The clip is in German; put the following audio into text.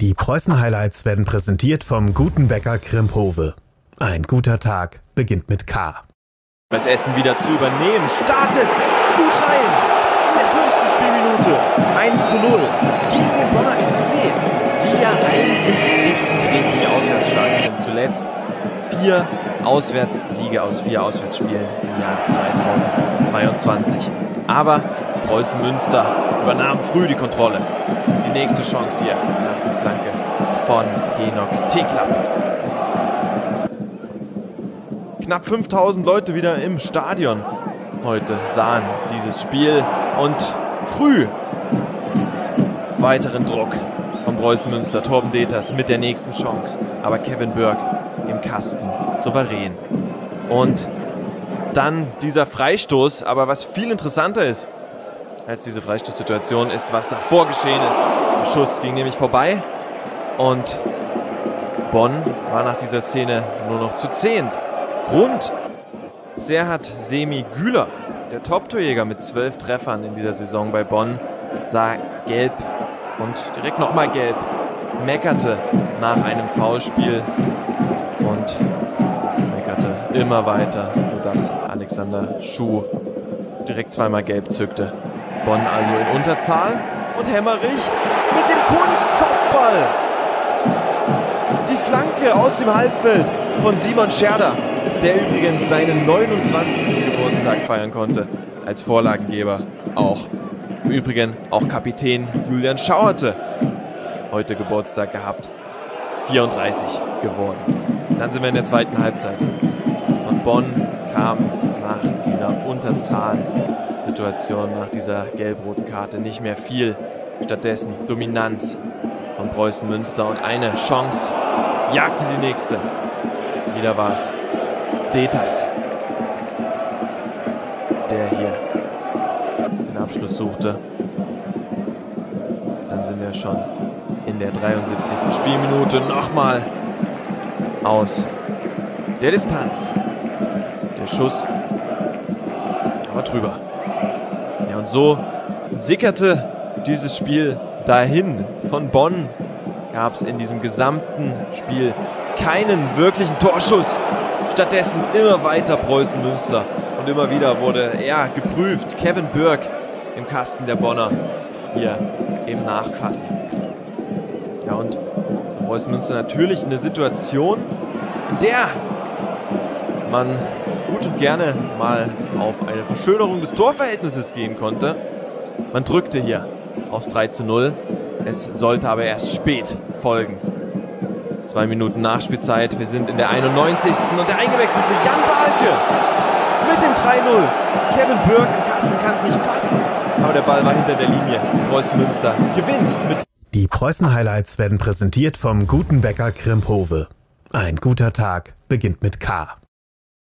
Die Preußen-Highlights werden präsentiert vom guten Bäcker Krimphove. Ein guter Tag beginnt mit K. Das Essen wieder zu übernehmen. Startet gut rein. In der fünften Spielminute. 1 zu 0 gegen den Bonner SC, die ja eigentlich richtig, richtig auswärtsstark sind. Zuletzt vier Auswärtssiege aus vier Auswärtsspielen im Jahr 2022. Aber Preußen Münster übernahm früh die Kontrolle. Die nächste Chance hier nach der Flanke von Henok Teklapp. Knapp 5000 Leute wieder im Stadion heute sahen dieses Spiel und früh weiteren Druck von Preußen Münster. Torben Deters mit der nächsten Chance. Aber Kevin Burke im Kasten souverän. Und dann dieser Freistoß. Aber was viel interessanter ist als diese Freistoßsituation ist, was davor geschehen ist. Der Schuss ging nämlich vorbei und Bonn war nach dieser Szene nur noch zu zehnt. Grund Serhat Semi Güler, der Top-Torjäger mit zwölf Treffern in dieser Saison bei Bonn, sah gelb und direkt nochmal gelb, meckerte nach einem Foulspiel und meckerte immer weiter, sodass Alexander Schuh direkt zweimal gelb zückte. Bonn also in Unterzahl und Hemmerich mit dem Kunstkopfball. Die Flanke aus dem Halbfeld von Simon Scherder, der übrigens seinen 29. Geburtstag feiern konnte als Vorlagengeber. Auch im Übrigen auch Kapitän Julian Schauerte heute Geburtstag gehabt. 34 geworden. Dann sind wir in der zweiten Halbzeit. Von Bonn kam nach dieser Unterzahlsituation, nach dieser gelb-roten Karte nicht mehr viel. Stattdessen Dominanz von Preußen Münster und eine Chance jagte die nächste. Wieder war es Detas, der hier den Abschluss suchte. Dann sind wir schon in der 73. Spielminute nochmal aus der Distanz. Schuss war drüber. Ja, und so sickerte dieses Spiel dahin. Von Bonn gab es in diesem gesamten Spiel keinen wirklichen Torschuss. Stattdessen immer weiter Preußen Münster. Und immer wieder wurde er geprüft. Kevin Burke im Kasten der Bonner hier im Nachfassen. Ja, und Preußen Münster natürlich eine Situation, in der man gut und gerne mal auf eine Verschönerung des Torverhältnisses gehen konnte. Man drückte hier aufs 3 zu 0. Es sollte aber erst spät folgen. Zwei Minuten Nachspielzeit. Wir sind in der 91. Und der eingewechselte Jan Dahlke mit dem 3-0. Kevin Burke im Kasten kann es nicht fassen. Aber der Ball war hinter der Linie. Preußen Münster gewinnt mit. Die Preußen Highlights werden präsentiert vom guten Bäcker Krimphove. Ein guter Tag beginnt mit K.